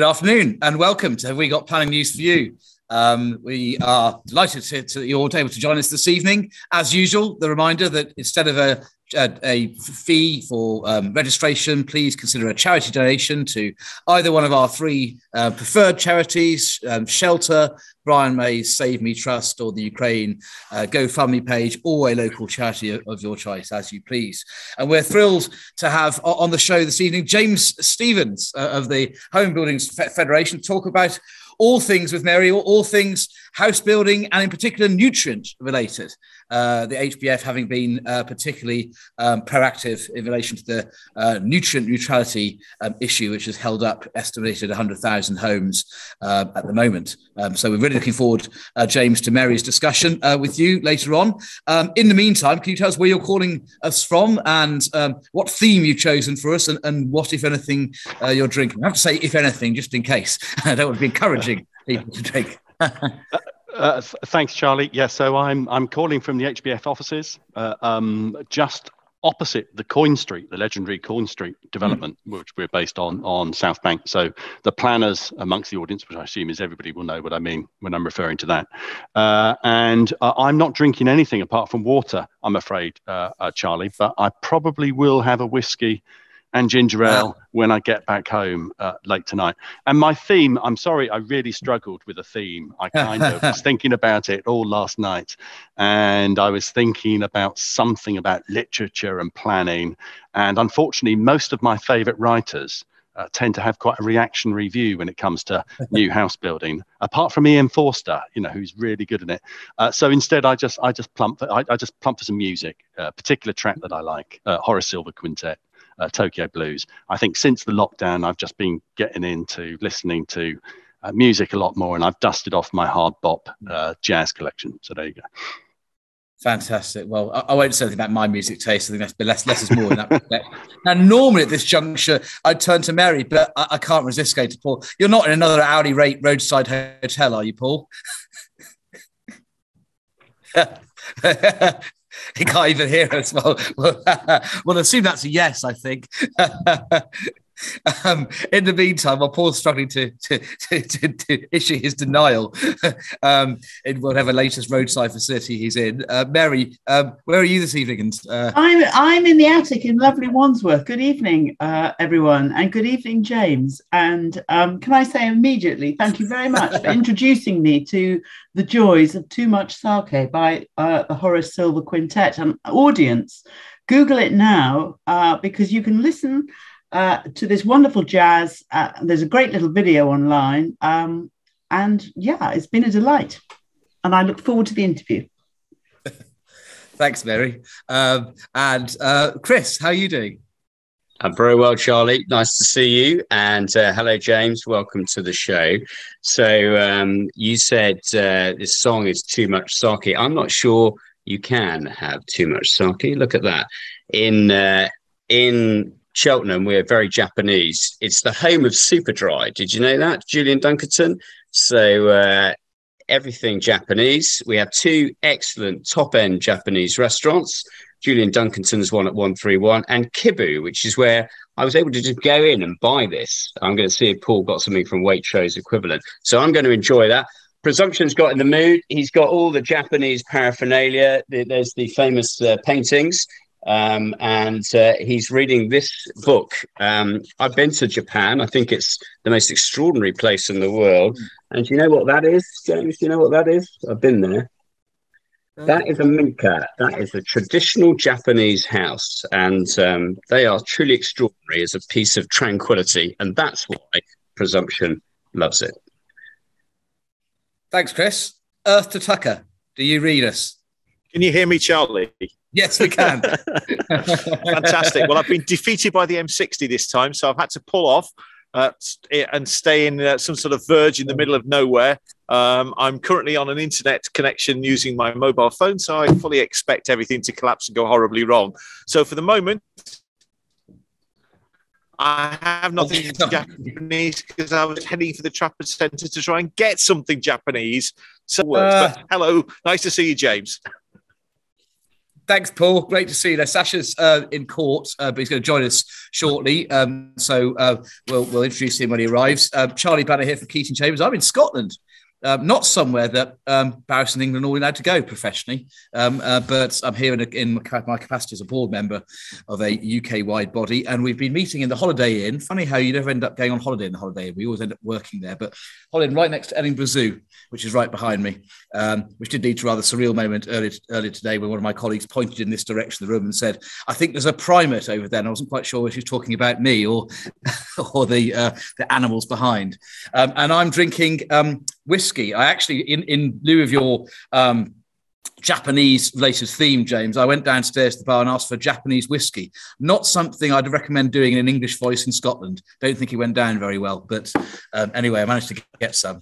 Good afternoon and welcome to Have We Got Planning News for You? Um, we are delighted to, to, you're all able to join us this evening. As usual, the reminder that instead of a, a, a fee for um, registration, please consider a charity donation to either one of our three uh, preferred charities um, Shelter, Brian May's Save Me Trust, or the Ukraine uh, GoFundMe page, or a local charity of, of your choice, as you please. And we're thrilled to have on the show this evening James Stevens uh, of the Home Buildings Federation talk about all things with Mary, all, all things house building, and in particular nutrient related. Uh, the HBF having been uh, particularly um, proactive in relation to the uh, nutrient neutrality um, issue, which has held up estimated 100,000 homes uh, at the moment. Um, so we're really looking forward, uh, James, to Mary's discussion uh, with you later on. Um, in the meantime, can you tell us where you're calling us from and um, what theme you've chosen for us and, and what, if anything, you're drinking? I have to say, if anything, just in case. I don't want to be encouraging people to drink. Uh, thanks, Charlie. Yeah, so I'm I'm calling from the HBF offices, uh, um, just opposite the Coin Street, the legendary Coin Street development, mm. which we're based on on South Bank. So the planners amongst the audience, which I assume is everybody, will know what I mean when I'm referring to that. Uh, and uh, I'm not drinking anything apart from water, I'm afraid, uh, uh, Charlie. But I probably will have a whiskey and ginger ale when I get back home uh, late tonight. And my theme, I'm sorry, I really struggled with a theme. I kind of was thinking about it all last night. And I was thinking about something about literature and planning. And unfortunately, most of my favorite writers. Uh, tend to have quite a reactionary view when it comes to new house building. Apart from Ian Forster, you know, who's really good at it. Uh, so instead, I just I just plump I, I just plump for some music. A particular track that I like, uh, Horace Silver Quintet uh, Tokyo Blues. I think since the lockdown, I've just been getting into listening to uh, music a lot more, and I've dusted off my hard bop uh, jazz collection. So there you go. Fantastic. Well, I, I, won't say anything about my music taste. I think that's less, less is more in that respect. Now, normally at this juncture, I'd turn to Mary, but I, I can't resist going to Paul. You're not in another hourly rate roadside hotel, are you, Paul? he can't even hear us. Well, well, assume that's a yes, I think. Um, in the meantime, while Paul's struggling to to, to, to, issue his denial um, in whatever latest roadside facility he's in, uh, Mary, um, where are you this evening? And uh... I'm I'm in the attic in lovely Wandsworth. Good evening, uh, everyone, and good evening, James. And um, can I say immediately, thank you very much for introducing me to the joys of Too Much Sake by uh, the Horace Silver Quintet. And audience, Google it now uh, because you can listen uh, to this wonderful jazz. Uh, there's a great little video online. Um, and yeah, it's been a delight. And I look forward to the interview. Thanks, Mary. Um, and uh, Chris, how are you doing? I'm very well, Charlie. Nice to see you. And uh, hello, James. Welcome to the show. So, um, you said uh, this song is too much sake. I'm not sure you can have too much sake. Look at that. In uh, in Cheltenham, we're very Japanese. It's the home of Superdry. Did you know that, Julian Dunkerton? So uh, everything Japanese. We have two excellent top end Japanese restaurants. Julian Dunkerton's one at 131 and Kibou, which is where I was able to just go in and buy this. I'm going to see if Paul got something from Waitrose equivalent. So I'm going to enjoy that. Presumption's got in the mood. He's got all the Japanese paraphernalia. There's the famous uh, paintings. Um, and uh, he's reading this book. Um, I've been to Japan. I think it's the most extraordinary place in the world. And do you know what that is, James? Do you know what that is? I've been there. That is a minka. That is a traditional Japanese house, and um, they are truly extraordinary as a piece of tranquility, and that's why Presumption loves it. Thanks, Chris. Earth to Tucker. Do you read us? Can you hear me, Charlie? Yes, we can. Fantastic. Well, I've been defeated by the M60 this time, so I've had to pull off uh, and stay in uh, some sort of verge in the middle of nowhere. Um, I'm currently on an internet connection using my mobile phone, so I fully expect everything to collapse and go horribly wrong. So for the moment, I have nothing Japanese because I was heading for the Trafford Centre to try and get something Japanese. So, uh, hello, nice to see you, James thanks, Paul. Great to see you there. Sasha's uh, in court, uh, but he's going to join us shortly. Um, so uh, we'll, we'll introduce him when he arrives. Uh, Charlie Banner here for Keating Chambers. I'm in Scotland. Um, not somewhere that um, Barrister in England are allowed to go professionally, um, uh, but I'm here in, a, in, my capacity as a board member of a UK wide body, and we've been meeting in the Holiday Inn. Funny how you never end up going on holiday in the Holiday Inn, we always end up working there, but Holiday Inn right next to Edinburgh Zoo, which is right behind me, um, which did lead to a rather surreal moment earlier, earlier today when one of my colleagues pointed in this direction of the room and said, I think there's a primate over there. And I wasn't quite sure if she was talking about me or, or the, uh, the animals behind. Um, and I'm drinking um, whiskey. I actually, in, in lieu of your um, Japanese related theme, James, I went downstairs to the bar and asked for Japanese whiskey. Not something I'd recommend doing in an English voice in Scotland. Don't think it went down very well. But um, anyway, I managed to get some.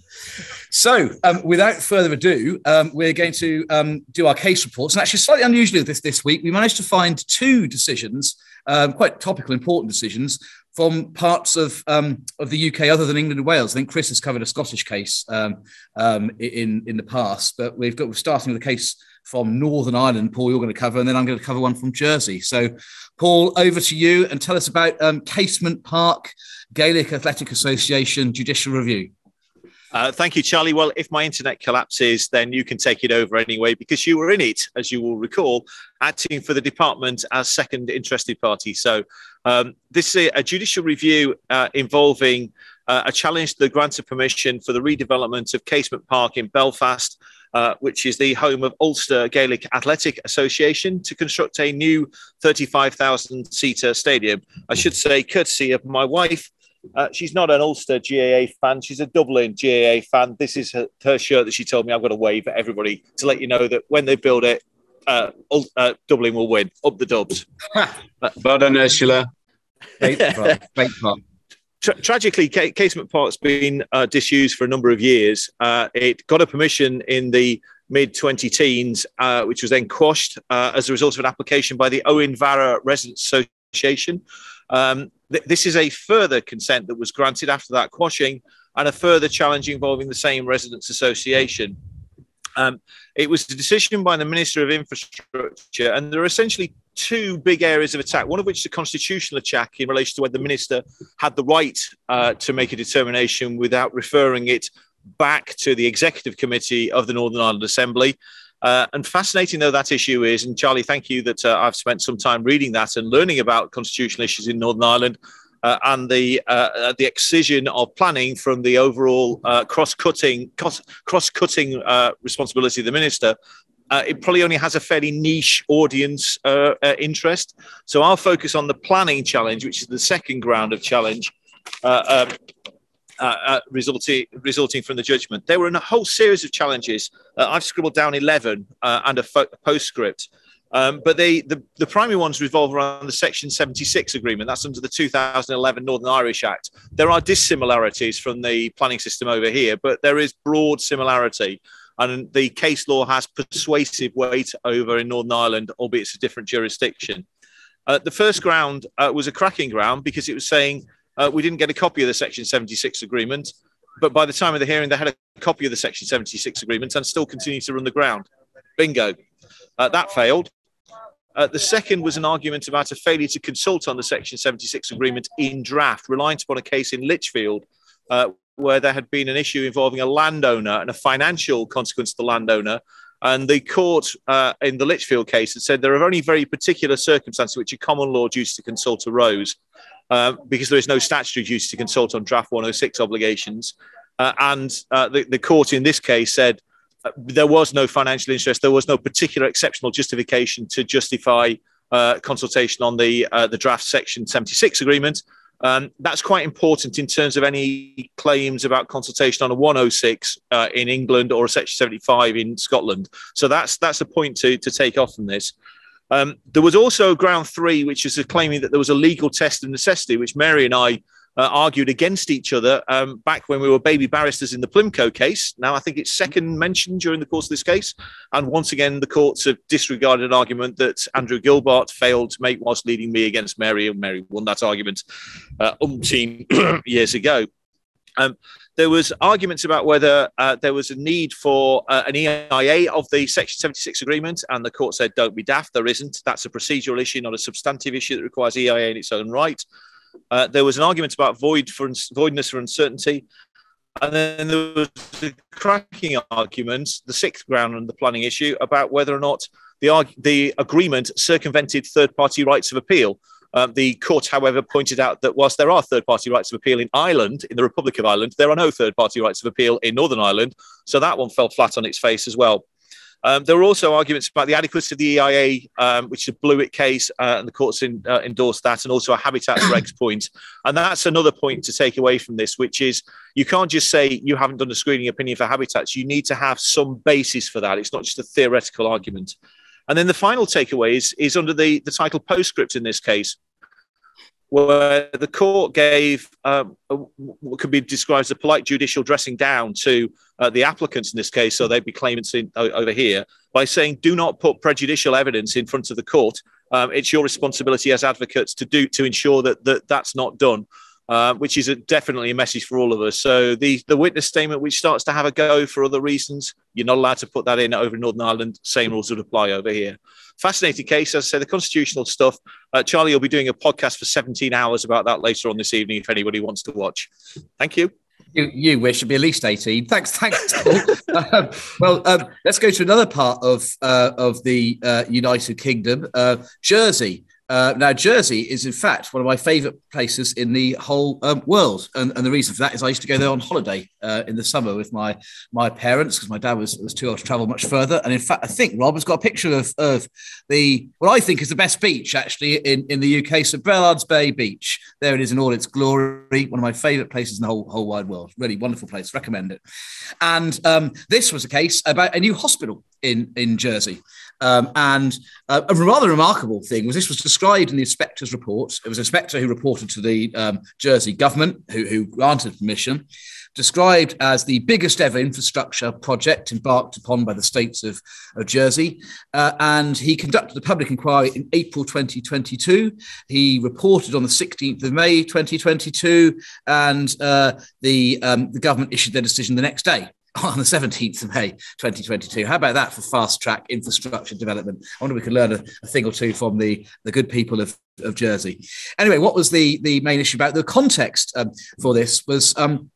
So um, without further ado, um, we're going to um, do our case reports. And actually, slightly unusually this, this week, we managed to find two decisions, um, quite topical, important decisions from parts of um, of the UK other than England and Wales. I think Chris has covered a Scottish case um, um, in in the past, but we've got we're starting with a case from Northern Ireland. Paul, you're going to cover, and then I'm going to cover one from Jersey. So, Paul, over to you, and tell us about um, Casement Park Gaelic Athletic Association judicial review. Uh, thank you, Charlie. Well, if my internet collapses, then you can take it over anyway, because you were in it, as you will recall, acting for the department as second interested party. So, um, this is a judicial review uh, involving uh, a challenge to the grant of permission for the redevelopment of Casement Park in Belfast, uh, which is the home of Ulster Gaelic Athletic Association, to construct a new 35,000 seater stadium. I should say, courtesy of my wife, uh, she's not an Ulster GAA fan. She's a Dublin GAA fan. This is her, her, shirt that she told me I've got to wave at everybody to let you know that when they build it, uh, uh, Dublin will win. Up the dubs. well done, Ursula. Great Tra- tragically, C- Casement Park's been uh, disused for a number of years. Uh, it got a permission in the mid 20 teens, uh, which was then quashed as a result of an application by the Owenvarragh Residents Association. Um, th- this is a further consent that was granted after that quashing and a further challenge involving the same residents association. Um, it was a decision by the Minister of Infrastructure, and there are essentially two big areas of attack. One of which is a constitutional attack in relation to whether the minister had the right uh, to make a determination without referring it back to the executive committee of the Northern Ireland Assembly. Uh, and fascinating though that issue is, and Charlie, thank you that uh, I've spent some time reading that and learning about constitutional issues in Northern Ireland. Uh, and the uh, uh, the excision of planning from the overall uh, cross-cutting cross-cutting responsibility of the minister, it probably only has a fairly niche audience interest. So I'll focus on the planning challenge, which is the second ground of challenge. Um, uh, uh, resulting resulting from the judgment. There were a whole series of challenges. Uh, I've scribbled down eleven uh, and a, fo- postscript, um, but they the, the primary ones revolve around the Section 76 agreement. That's under the 2011 Northern Irish Act. There are dissimilarities from the planning system over here, but there is broad similarity. And the case law has persuasive weight over in Northern Ireland, albeit it's a different jurisdiction. Uh, the first ground uh, was a cracking ground because it was saying uh, we didn't get a copy of the Section 76 agreement, but by the time of the hearing, they had a copy of the Section 76 agreement and still continued to run the ground. Bingo. Uh, that failed. Uh, the second was an argument about a failure to consult on the Section 76 agreement in draft, reliant upon a case in Lichfield, uh, where there had been an issue involving a landowner and a financial consequence to the landowner. And the court uh, in the Lichfield case had said there are only very particular circumstances which a common law duty to consult arose. Uh, because there is no statutory duty to consult on draft 106 obligations. Uh, and uh, the, the court in this case said uh, there was no financial interest, there was no particular exceptional justification to justify uh, consultation on the, the draft Section 76 agreement. Um, that's quite important in terms of any claims about consultation on a 106 in England or a Section 75 in Scotland. So that's that's a point to, to take off from this. Um, there was also ground three, which is claiming that there was a legal test of necessity, which Mary and I uh, argued against each other um, back when we were baby barristers in the Plimco case. Now, I think it's second mentioned during the course of this case. And once again, the courts have disregarded an argument that Andrew Gilbart failed to make whilst leading me against Mary, and Mary won that argument uh, umpteen years ago. Um, there was arguments about whether uh, there was a need for uh, an EIA of the Section 76 agreement, and the court said, "Don't be daft. There isn't. That's a procedural issue, not a substantive issue that requires EIA in its own right." Uh, there was an argument about void for voidness for uncertainty, and then there was the cracking argument, the sixth ground on the planning issue, about whether or not the, the agreement circumvented third party rights of appeal. Um, the court, however, pointed out that whilst there are third party rights of appeal in Ireland, in the Republic of Ireland, there are no third party rights of appeal in Northern Ireland. So that one fell flat on its face as well. Um, there were also arguments about the adequacy of the EIA, um, which is a Blewett case, uh, and the courts in, uh, endorsed that, and also a habitat regs point. And that's another point to take away from this, which is you can't just say you haven't done a screening opinion for habitats. You need to have some basis for that. It's not just a theoretical argument. And then the final takeaway is, is under the, the title postscript in this case, where the court gave um, what could be described as a polite judicial dressing down to uh, the applicants in this case, so they'd be claimants in, over here, by saying, do not put prejudicial evidence in front of the court. Um, it's your responsibility as advocates to do to ensure that, that that's not done. Uh, which is a, definitely a message for all of us. So the the witness statement, which starts to have a go for other reasons, you're not allowed to put that in over Northern Ireland. Same rules would apply over here. Fascinating case, as I say, the constitutional stuff. Uh, Charlie will be doing a podcast for 17 hours about that later on this evening if anybody wants to watch. Thank you. You, you wish it'd be at least 18. Thanks, thanks, um, well, um, let's go to another part of uh, of the uh, United Kingdom, uh, Jersey. Uh, now, Jersey is in fact one of my favourite places in the whole um, world, and, and, the reason for that is I used to go there on holiday uh, in the summer with my my parents because my dad was, was too old to travel much further. And in fact, I think Rob has got a picture of, of the what I think is the best beach actually in, in the UK, so Brelade's Bay Beach. There it is in all its glory, one of my favourite places in the whole whole wide world. Really wonderful place, recommend it. And um, this was a case about a new hospital in in Jersey. Um, and uh, a rather remarkable thing was this was described in the inspector's report. It was an inspector who reported to the um, Jersey government, who, who, granted permission, described as the biggest ever infrastructure project embarked upon by the states of, of Jersey. Uh, and he conducted a public inquiry in April 2022. He reported on the 16th of May 2022, and uh, the, um, the government issued their decision the next day on the 17th of May 2022. How about that for fast track infrastructure development? I wonder if we could learn a, a thing or two from the, the good people of, of Jersey. Anyway, what was the, the main issue about? The context um, for this was um,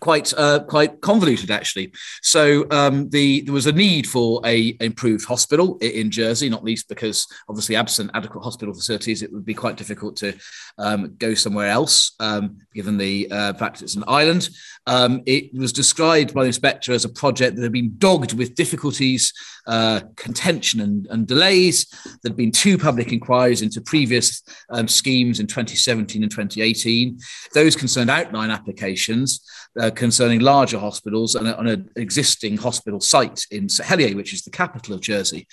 quite uh, quite convoluted actually. So um, the there was a need for a improved hospital in Jersey, not least because obviously absent adequate hospital facilities, it would be quite difficult to um, go somewhere else, um, given the uh, fact it's an island. Um, it was described by the inspector as a project that had been dogged with difficulties, uh, contention, and, and, delays. There had been two public inquiries into previous um, schemes in 2017 and 2018. Those concerned outline applications uh, concerning larger hospitals and on an existing hospital site in Helier, which is the capital of Jersey.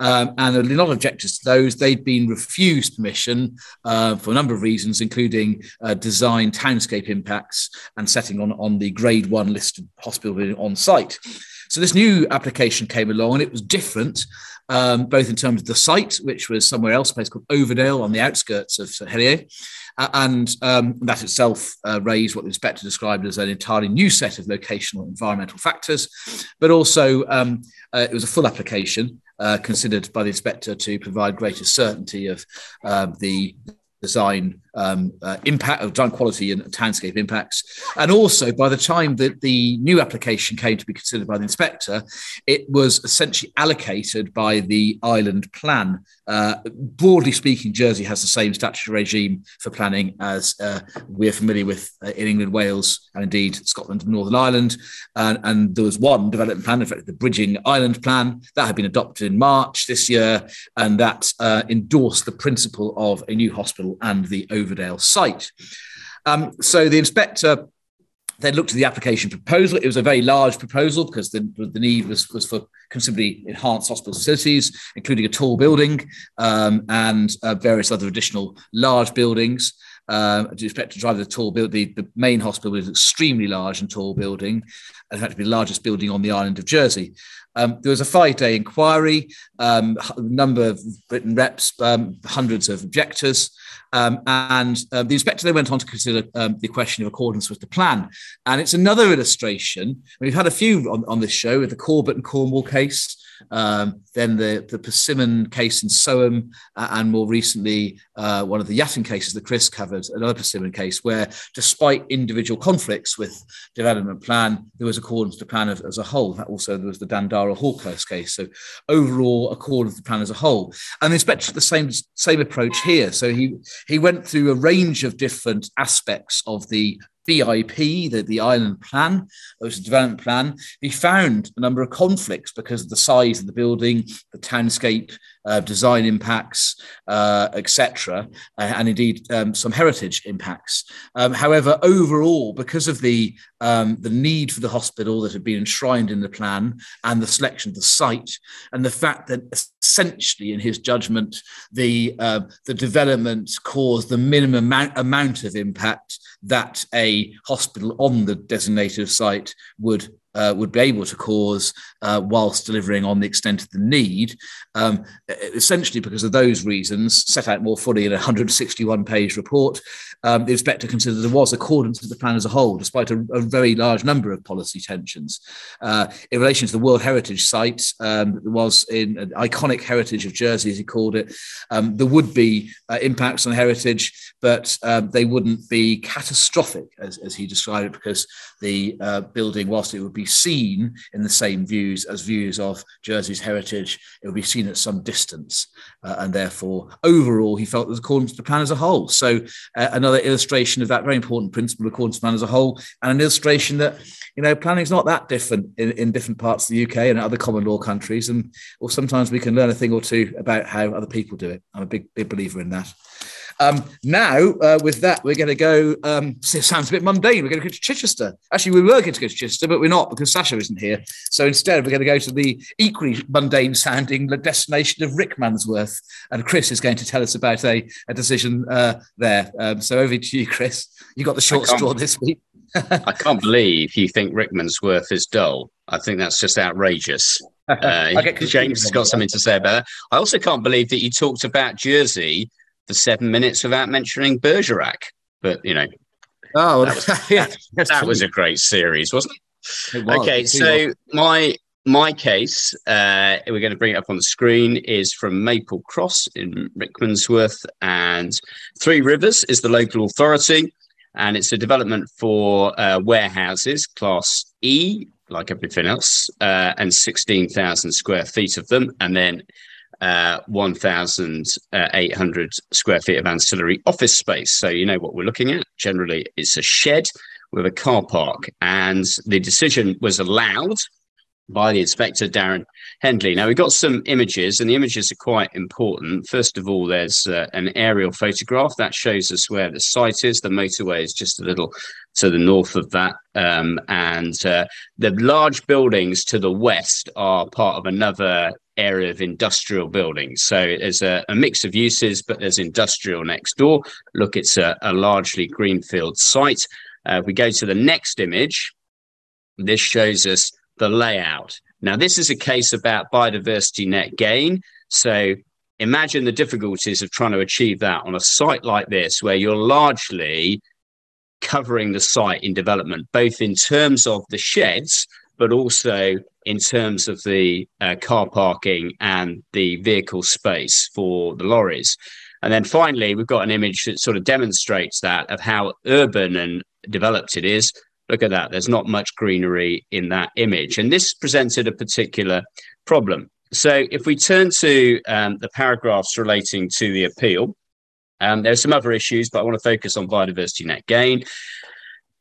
Um, and there were a lot of objectors to those. They'd been refused permission uh, for a number of reasons, including uh, design townscape impacts and setting on, on the grade one listed hospital on site. So this new application came along and it was different, um, both in terms of the site, which was somewhere else, a place called Overdale on the outskirts of St Helier, uh, and um, that itself uh, raised what the inspector described as an entirely new set of locational environmental factors, but also um, uh, it was a full application uh, considered by the inspector to provide greater certainty of uh, the design um, uh, impact of design quality and townscape impacts. And also, by the time that the new application came to be considered by the inspector, it was essentially allocated by the island plan. Uh, broadly speaking, Jersey has the same statutory regime for planning as uh, we're familiar with uh, in England, Wales, and indeed Scotland and Northern Ireland. And, and there was one development plan, in fact, the Bridging Island Plan, that had been adopted in March this year, and that uh, endorsed the principle of a new hospital and the Overdale site. Um, so the inspector then looked at the application proposal. It was a very large proposal because the, the need was, was for considerably enhanced hospital facilities, including a tall building um, and uh, various other additional large buildings. Um, to expect to drive the tall building. The, the main hospital is an extremely large and tall building, in fact, to be the largest building on the island of Jersey. Um, there was a five-day inquiry, um, number of written reps, um, hundreds of objectors, um, and uh, the inspector then went on to consider the question of accordance with the plan. And it's another illustration. We've had a few on, on this show with the Corbett and Cornwall case, um, then the, the Persimmon case in Soham, uh, and more recently, uh, one of the Yatton cases that Chris covered, another Persimmon case, where despite individual conflicts with development plan, there was accordance to plan of, as a whole. That also there was the Dandara Hawkhurst case. So overall, accordance to plan as a whole. And the inspector the same, same approach here. So he, he went through a range of different aspects of the BIP, the, the island plan, which is a development plan, he found a number of conflicts because of the size of the building, the townscape, uh, design impacts, uh, etc., uh, and indeed um, some heritage impacts. Um, however, overall, because of the um, the need for the hospital that had been enshrined in the plan and the selection of the site, and the fact that essentially, in his judgment, the uh, the development caused the minimum amount, amount of impact that a hospital on the designated site would uh, would be able to cause uh, whilst delivering on the extent of the need. Um, essentially, because of those reasons, set out more fully in a 161 page report, um, the inspector considered there was accordance with the plan as a whole, despite a, a very large number of policy tensions. Uh, in relation to the World Heritage Site, um, there was in an iconic heritage of Jersey, as he called it, um, there would be uh, impacts on heritage, but um, they wouldn't be catastrophic, as, as, he described it, because the uh, building, whilst it would be seen in the same views as views of Jersey's heritage, it would be seen at some distance. Uh, and therefore, overall, he felt was according to the plan as a whole. So, uh, another illustration of that very important principle, according to the plan as a whole, and an illustration that, you know, planning is not that different in, in different parts of the UK and other common law countries. And or sometimes we can learn a thing or two about how other people do it. I'm a big, big believer in that. Um, now, uh, with that, we're going to go. Um, sounds a bit mundane. We're going to go to Chichester. Actually, we were going to go to Chichester, but we're not because Sasha isn't here. So instead, we're going to go to the equally mundane sounding destination of Rickmansworth. And Chris is going to tell us about a, a decision uh, there. Um, so over to you, Chris. You got the short straw this week. I can't believe you think Rickmansworth is dull. I think that's just outrageous. Uh, James has got something to say about that. I also can't believe that you talked about Jersey for seven minutes without mentioning Bergerac. But you know, oh that was, yeah, that was a great series, wasn't it? it was, okay, it so my my case, uh, we're going to bring it up on the screen, is from Maple Cross in Rickmansworth, and Three Rivers is the local authority, and it's a development for uh, warehouses, Class E, like everything else, uh, and 16,000 square feet of them, and then uh, 1,800 square feet of ancillary office space. So you know what we're looking at. Generally, it's a shed with a car park, and the decision was allowed by the inspector Darren Hendley. Now we've got some images, and the images are quite important. First of all, there's uh, an aerial photograph that shows us where the site is. The motorway is just a little to the north of that, um, and uh, the large buildings to the west are part of another area of industrial buildings. So there's a, a, mix of uses, but there's industrial next door. Look, it's a, a largely greenfield site. Uh, we go to the next image, this shows us the layout. Now, this is a case about biodiversity net gain. So imagine the difficulties of trying to achieve that on a site like this, where you're largely covering the site in development, both in terms of the sheds, but also in terms of the uh, car parking and the vehicle space for the lorries. And then finally, we've got an image that sort of demonstrates that of how urban and developed it is. Look at that. There's not much greenery in that image. And this presented a particular problem. So if we turn to um, the paragraphs relating to the appeal, um, there are some other issues, but I want to focus on biodiversity net gain.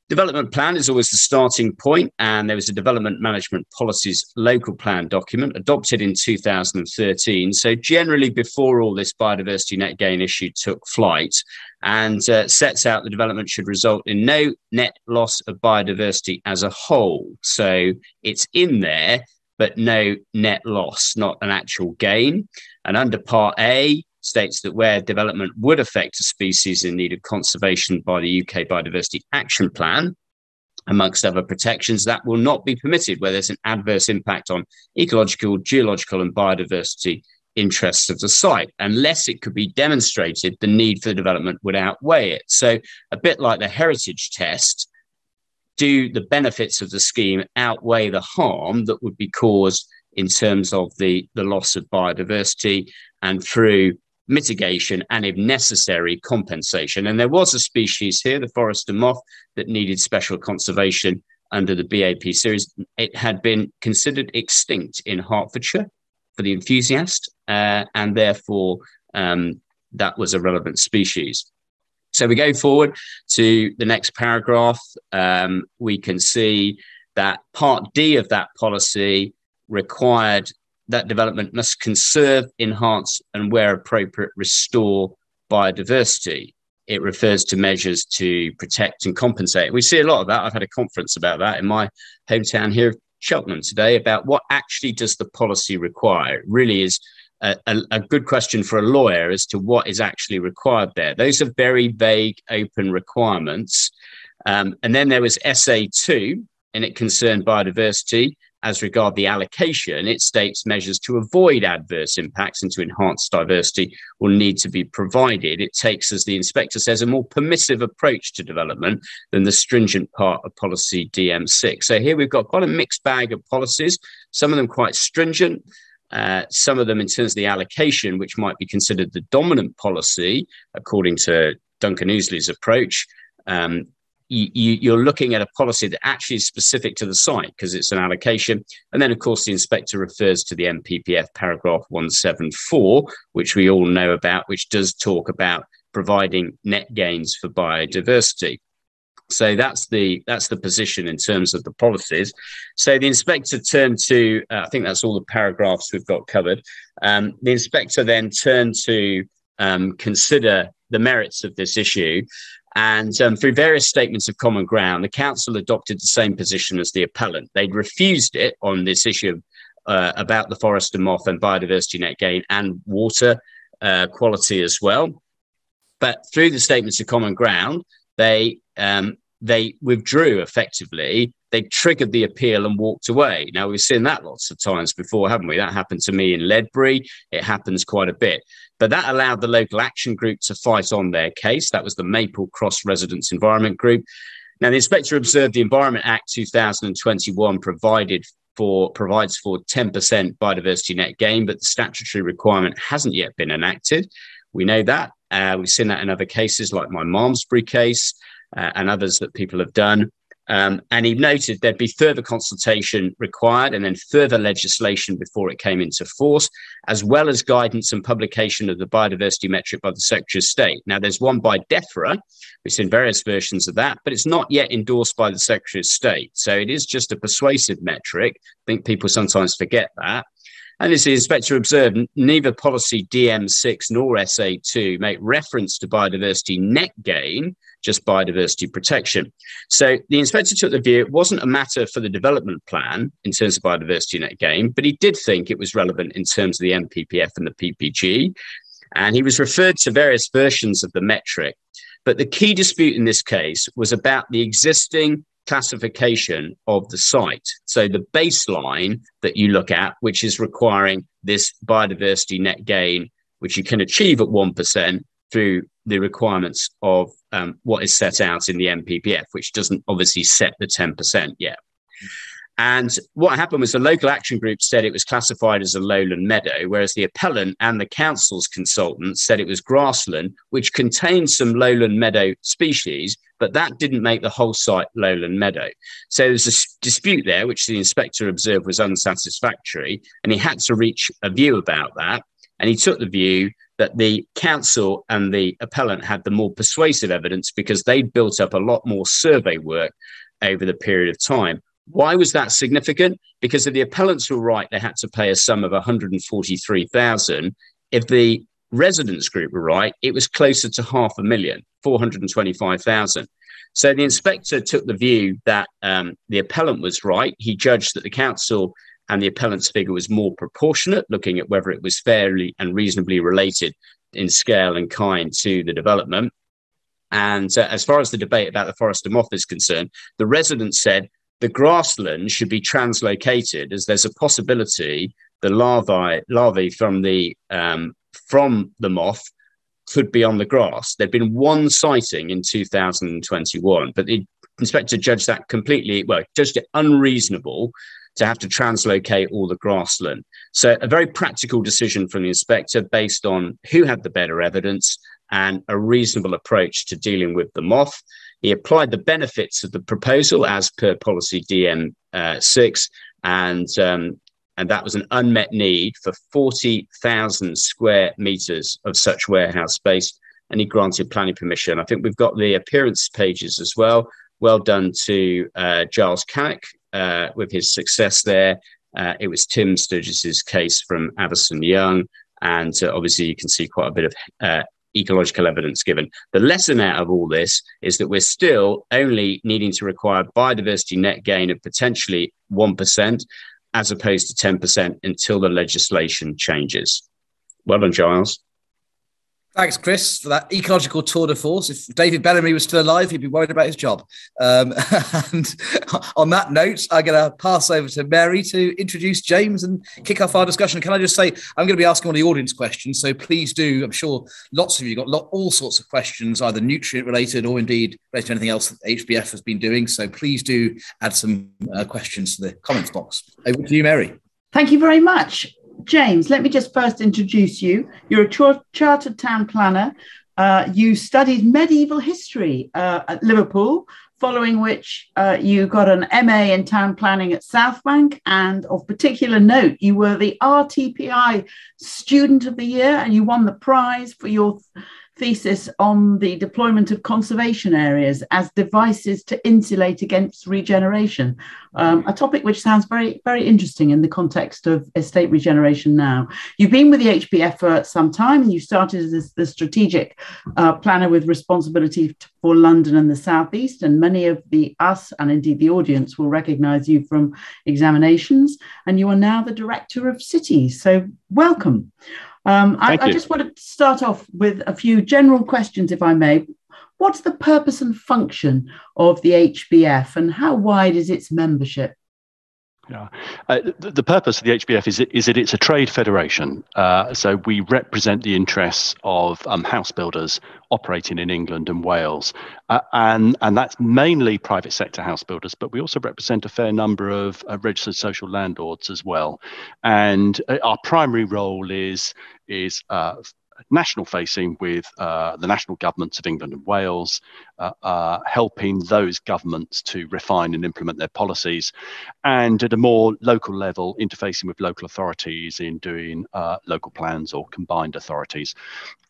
Development plan is always the starting point, and there was a development management policies local plan document adopted in 2013. So, generally, before all this biodiversity net gain issue took flight, and uh, sets out the development should result in no net loss of biodiversity as a whole. So, it's in there, but no net loss, not an actual gain. And under Part A, states that where development would affect a species in need of conservation by the UK Biodiversity Action Plan, amongst other protections, that will not be permitted where there's an adverse impact on ecological, geological, and biodiversity interests of the site, unless it could be demonstrated the need for the development would outweigh it. So, a bit like the heritage test, do the benefits of the scheme outweigh the harm that would be caused in terms of the, the loss of biodiversity and through mitigation and, if necessary, compensation? And there was a species here, the forester moth, that needed special conservation under the BAP series. It had been considered extinct in Hertfordshire for the enthusiast, uh, and therefore um, that was a relevant species. So we go forward to the next paragraph. Um, we can see that part D of that policy required that development must conserve, enhance, and where appropriate, restore biodiversity. It refers to measures to protect and compensate. We see a lot of that. I've had a conference about that in my hometown here Cheltenham today about what actually does the policy require. It really is a, a, a, good question for a lawyer as to what is actually required there. Those are very vague, open requirements. Um, and then there was SA2, and it concerned biodiversity as regard the allocation, it states measures to avoid adverse impacts and to enhance diversity will need to be provided. It takes, as the inspector says, a more permissive approach to development than the stringent part of policy DM6. So here we've got quite a mixed bag of policies, some of them quite stringent, uh, some of them in terms of the allocation, which might be considered the dominant policy, according to Duncan Ouseley's approach, um, you, are looking at a policy that actually is specific to the site because it's an allocation. And then, of course, the inspector refers to the NPPF paragraph 174, which we all know about, which does talk about providing net gains for biodiversity. So that's the that's the position in terms of the policies. So the inspector turned to uh, I think that's all the paragraphs we've got covered. Um, the inspector then turned to um, consider the merits of this issue and um, through various statements of common ground, the council adopted the same position as the appellant. They'd refused it on this issue uh, about the forester moth and biodiversity net gain and water uh, quality as well. But through the statements of common ground, they um, they withdrew effectively. They triggered the appeal and walked away. Now we've seen that lots of times before, haven't we? That happened to me in Ledbury. It happens quite a bit. But that allowed the local action group to fight on their case. That was the Maple Cross Residents Environment Group. Now, the inspector observed the Environment Act 2021 provided for provides for 10% biodiversity net gain, but the statutory requirement hasn't yet been enacted. We know that. Uh, we've seen that in other cases, like my Malmesbury case uh, and others that people have done. Um, and he noted there'd be further consultation required and then further legislation before it came into force, as well as guidance and publication of the biodiversity metric by the Secretary of State. Now, there's one by DEFRA, we've seen various versions of that, but it's not yet endorsed by the Secretary of State. So it is just a persuasive metric. I think people sometimes forget that. And as the inspector observed, neither policy DM6 nor SA2 make reference to biodiversity net gain, just biodiversity protection. So the inspector took the view it wasn't a matter for the development plan in terms of biodiversity net gain, but he did think it was relevant in terms of the NPPF and the PPG. And he was referred to various versions of the metric. But the key dispute in this case was about the existing classification of the site. So the baseline that you look at, which is requiring this biodiversity net gain, which you can achieve at 1% through the requirements of um, what is set out in the NPPF, which doesn't obviously set the 10% yet. And what happened was the local action group said it was classified as a lowland meadow, whereas the appellant and the council's consultant said it was grassland, which contained some lowland meadow species, but that didn't make the whole site lowland meadow. So there's a dispute there, which the inspector observed was unsatisfactory, and he had to reach a view about that. And he took the view that the council and the appellant had the more persuasive evidence because they'd built up a lot more survey work over the period of time. Why was that significant? Because if the appellants were right, they had to pay a sum of 143,000. If the residents group were right, it was closer to half a million, 425,000. So the inspector took the view that um, the appellant was right. He judged that the council and the appellant's figure was more proportionate, looking at whether it was fairly and reasonably related in scale and kind to the development. And uh, as far as the debate about the Forester moth is concerned, the residents said the grassland should be translocated as there's a possibility the larvae larvae from the um, from the moth could be on the grass. There'd been one sighting in 2021, but the inspector judged that completely well, judged it unreasonable to have to translocate all the grassland. So a very practical decision from the inspector based on who had the better evidence and a reasonable approach to dealing with the moth. He applied the benefits of the proposal as per policy DM6, uh, and um, and that was an unmet need for 40,000 square meters of such warehouse space. And he granted planning permission. I think we've got the appearance pages as well. Well done to uh, Giles Cannock uh, with his success there. Uh, it was Tim Sturgis's case from Addison Young. And uh, obviously, you can see quite a bit of uh, ecological evidence given. The lesson out of all this is that we're still only needing to require biodiversity net gain of potentially 1% as opposed to 10% until the legislation changes. Well done, Giles. Thanks, Chris, for that ecological tour de force. If David Bellamy was still alive, he'd be worried about his job. Um, and on that note, I'm going to pass over to Mary to introduce James and kick off our discussion. Can I just say, I'm going to be asking all the audience questions. So please do, I'm sure lots of you got lot, all sorts of questions, either nutrient related or indeed related to anything else that HBF has been doing. So please do add some uh, questions to the comments box. Over to you, Mary. Thank you very much. James, let me just first introduce you. You're a ch- chartered town planner. Uh, you studied medieval history uh, at Liverpool, following which uh, you got an MA in town planning at Southbank. And of particular note, you were the RTPI Student of the Year and you won the prize for your thesis on the deployment of conservation areas as devices to insulate against regeneration, um, a topic which sounds very, very interesting in the context of estate regeneration now. You've been with the HBF for some time and you started as the strategic uh, planner with responsibility for London and the Southeast. And many of the us and indeed the audience will recognize you from examinations. And you are now the director of cities. So welcome. Um, I, I, just want to start off with a few general questions, if I may. What's the purpose and function of the HBF and how wide is its membership? Yeah, uh, the, purpose of the HBF is, is that it's a trade federation. Uh, so we represent the interests of um, house builders operating in England and Wales, uh, and and that's mainly private sector house builders. But we also represent a fair number of registered social landlords as well. And uh, our primary role is is uh, national facing with uh, the national governments of England and Wales, uh, uh, helping those governments to refine and implement their policies, and at a more local level, interfacing with local authorities in doing uh, local plans or combined authorities.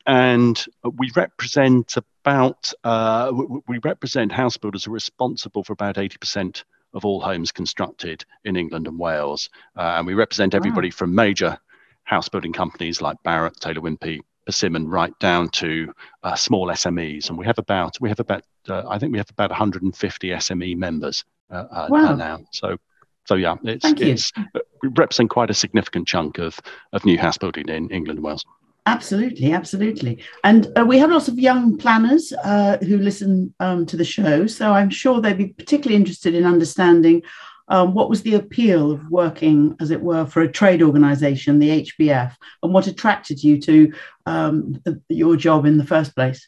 And we represent about uh, we represent house builders who are responsible for about 80% of all homes constructed in England and Wales. Uh, and we represent everybody wow. from major house building companies like Barratt, Taylor Wimpey, Persimmon right down to uh, small SMEs, and we have about we have about uh, I think we have about 150 SME members uh, uh, wow. now. So so yeah, it's, it's uh, represent quite a significant chunk of of new house building in England and Wales. Absolutely, absolutely. And uh, we have lots of young planners uh, who listen um, to the show. So I'm sure they'd be particularly interested in understanding um, what was the appeal of working, as it were, for a trade organisation, the HBF, and what attracted you to um, the, your job in the first place?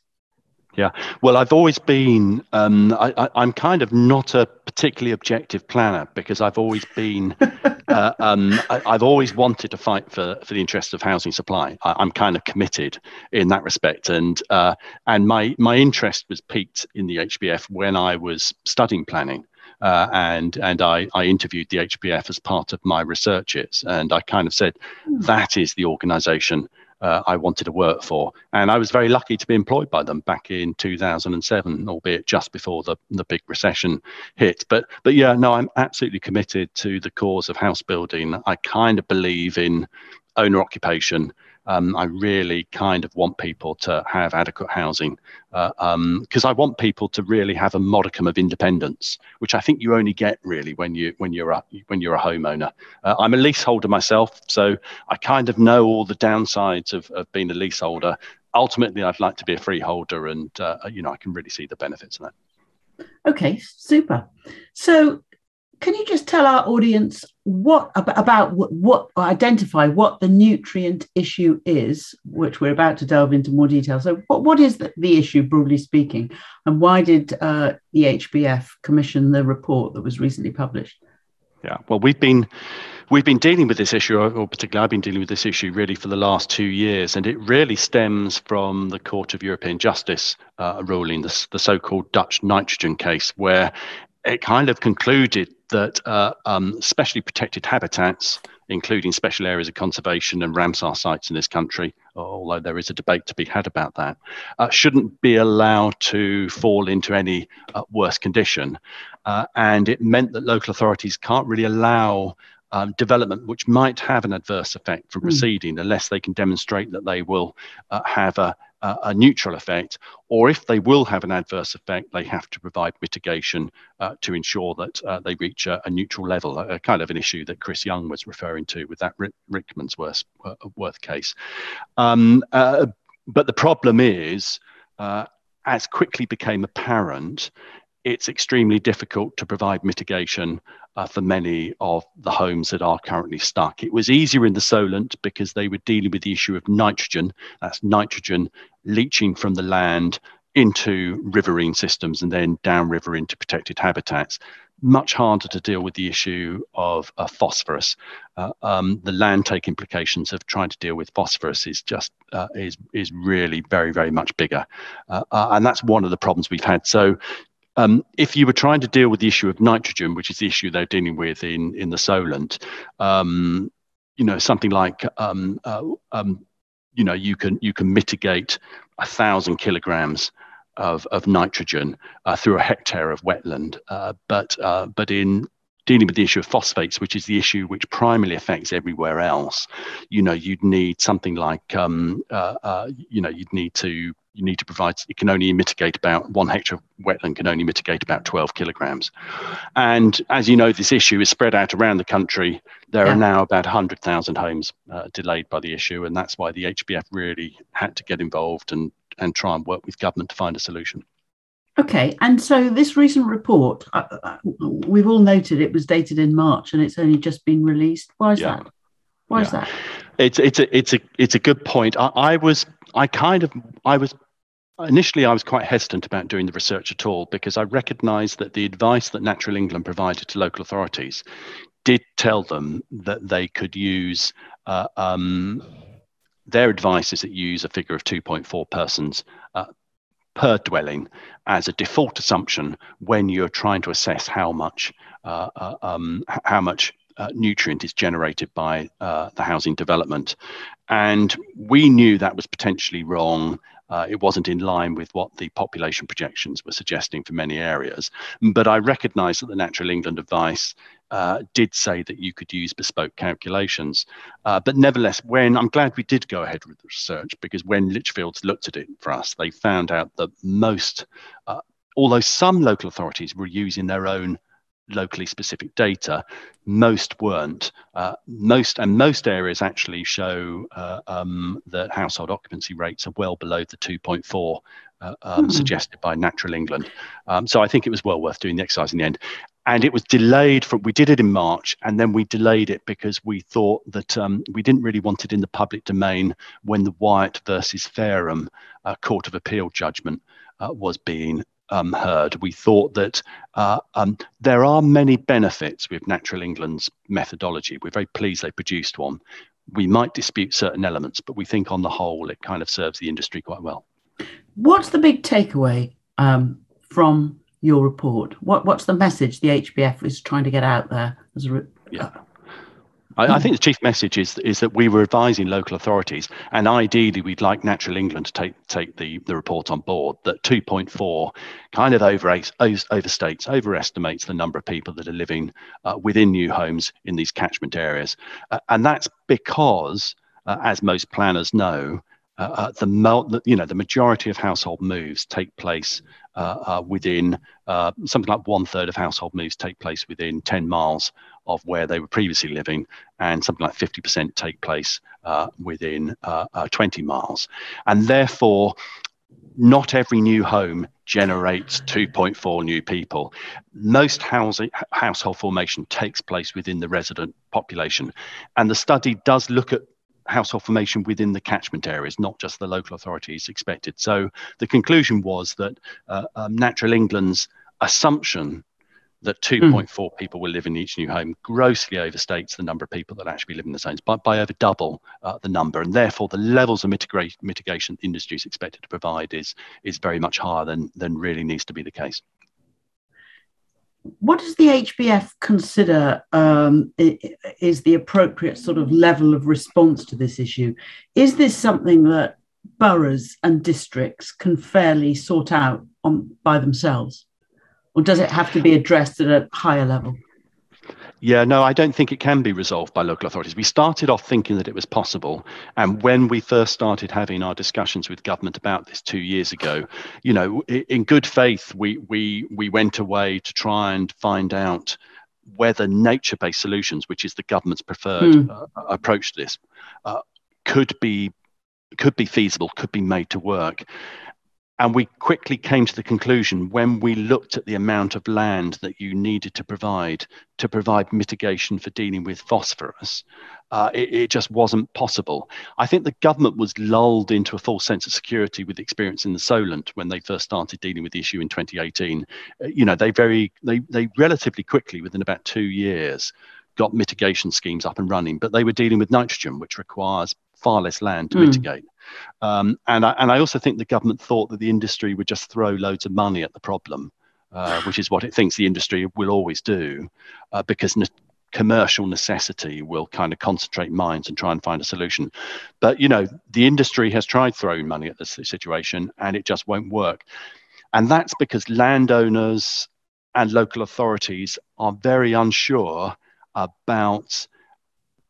Yeah, well, I've always been, um, I, am kind of not a particularly objective planner because I've always been, uh, um, I, have always wanted to fight for, for the interests of housing supply. I, am kind of committed in that respect. And, uh, and my, my interest was peaked in the HBF when I was studying planning. Uh, and and I, I interviewed the HBF as part of my researches, and I kind of said hmm. that is the organisation uh, I wanted to work for, and I was very lucky to be employed by them back in 2007, albeit just before the the big recession hit. But but yeah, no, I'm absolutely committed to the cause of house building. I kind of believe in owner occupation um, I really kind of want people to have adequate housing because uh, um, I want people to really have a modicum of independence, which I think you only get really when you when you're a when you're a homeowner. Uh, I'm a leaseholder myself, so I kind of know all the downsides of, of being a leaseholder, ultimately, I'd like to be a freeholder, and uh, you know, I can really see the benefits of that. Okay, super. So, can you just tell our audience what about what identify what the nutrient issue is, which we're about to delve into more detail. So, what, what is the, the issue, broadly speaking, and why did uh, the HBF commission the report that was recently published? Yeah, well, we've been we've been dealing with this issue, or particularly I've been dealing with this issue really for the last two years, and it really stems from the Court of European Justice uh, ruling, the, the so-called Dutch nitrogen case, where it kind of concluded that uh, um, specially protected habitats, including special areas of conservation and Ramsar sites in this country, although there is a debate to be had about that, uh, shouldn't be allowed to fall into any uh, worse condition. Uh, and it meant that local authorities can't really allow um, development which might have an adverse effect from mm. proceeding unless they can demonstrate that they will uh, have a, a, neutral effect, or if they will have an adverse effect, they have to provide mitigation uh, to ensure that uh, they reach a, a, neutral level, a, kind of an issue that Chris Young was referring to with that Rick, Rickmansworth worth, uh, worth case. Um, uh, but the problem is, uh, as quickly became apparent, it's extremely difficult to provide mitigation uh, for many of the homes that are currently stuck. It was easier in the Solent because they were dealing with the issue of nitrogen, that's nitrogen leaching from the land into riverine systems and then downriver into protected habitats. Much harder to deal with the issue of uh, phosphorus. Uh, um, the land take implications of trying to deal with phosphorus is just uh, is is really very very much bigger, uh, uh, and that's one of the problems we've had. So um, if you were trying to deal with the issue of nitrogen, which is the issue they're dealing with in in the Solent, um, you know something like um, uh, um, you know you can you can mitigate a thousand kilograms of, of nitrogen uh, through a hectare of wetland, uh, but uh, but in dealing with the issue of phosphates, which is the issue which primarily affects everywhere else, you know, you'd need something like, um, uh, uh, you know, you'd need to you need to provide, it can only mitigate about one hectare of wetland can only mitigate about 12 kilograms. And as you know, this issue is spread out around the country. There yeah. are now about 100,000 homes uh, delayed by the issue. And that's why the HBF really had to get involved and, and try and work with government to find a solution. Okay, and so this recent report, uh, uh we've all noted it was dated in March and it's only just been released. Why is yeah. that? Why yeah. is that? It's it's a it's a it's a good point. I, I was I kind of I was initially I was quite hesitant about doing the research at all because I recognised that the advice that Natural England provided to local authorities did tell them that they could use uh, um, their advice is that you use a figure of 2.4 persons uh, per dwelling as a default assumption when you're trying to assess how much uh, uh um, how much uh, nutrient is generated by uh, the housing development. And we knew that was potentially wrong uh, it wasn't in line with what the population projections were suggesting for many areas. But I recognise that the Natural England advice uh, did say that you could use bespoke calculations. Uh, but nevertheless, when I'm glad we did go ahead with the research because when Lichfields looked at it for us, they found out that most, uh, although some local authorities were using their own locally specific data. Most weren't. Uh, most and most areas actually show uh, um, that household occupancy rates are well below the 2.4 uh, um, mm-hmm. suggested by Natural England. Um, so I think it was well worth doing the exercise in the end. And it was delayed from, we did it in March, and then we delayed it because we thought that um, we didn't really want it in the public domain when the Wyatt versus Fareham uh, Court of Appeal judgment uh, was being um, heard, we thought that uh, um, there are many benefits with Natural England's methodology. We're very pleased they produced one. We might dispute certain elements, but we think on the whole it kind of serves the industry quite well. What's the big takeaway um, from your report? What, what's the message the HBF is trying to get out there? As a, yeah. I, I, think the chief message is is that we were advising local authorities, and ideally we'd like Natural England to take take the, the report on board that 2.4 kind of over, overstates, overestimates the number of people that are living uh, within new homes in these catchment areas, uh, and that's because, uh, as most planners know, uh, uh, the you know the majority of household moves take place uh, uh, within uh, something like one third of household moves take place within 10 miles of where they were previously living, and something like 50% take place uh, within uh, uh, 20 miles. And therefore, not every new home generates 2.4 new people. Most housing, household formation takes place within the resident population. And the study does look at household formation within the catchment areas, not just the local authorities expected. So the conclusion was that uh, um, Natural England's assumption that 2.4 mm. people will live in each new home grossly overstates the number of people that actually live in the zones by, by over double uh, the number. And therefore, the levels of mitigation, mitigation industry is expected to provide is, is very much higher than, than really needs to be the case. What does the HBF consider um, is the appropriate sort of level of response to this issue? Is this something that boroughs and districts can fairly sort out on, by themselves? Or does it have to be addressed at a higher level? Yeah, no, I don't think it can be resolved by local authorities. We started off thinking that it was possible. And when we first started having our discussions with government about this two years ago, you know, in good faith, we, we, we went away to try and find out whether nature based solutions, which is the government's preferred mm. uh, approach to this, uh, could be could be feasible, could be made to work. And we quickly came to the conclusion when we looked at the amount of land that you needed to provide to provide mitigation for dealing with phosphorus, uh, it, it, just wasn't possible. I think the government was lulled into a false sense of security with experience in the Solent when they first started dealing with the issue in 2018. Uh, you know, they very, they, they relatively quickly, within about two years, got mitigation schemes up and running, but they were dealing with nitrogen, which requires far less land to mm. mitigate. Um, and, I, and I also think the government thought that the industry would just throw loads of money at the problem, uh, which is what it thinks the industry will always do, uh, because ne- commercial necessity will kind of concentrate minds and try and find a solution. But you know, the industry has tried throwing money at this situation, and it just won't work. And that's because landowners and local authorities are very unsure about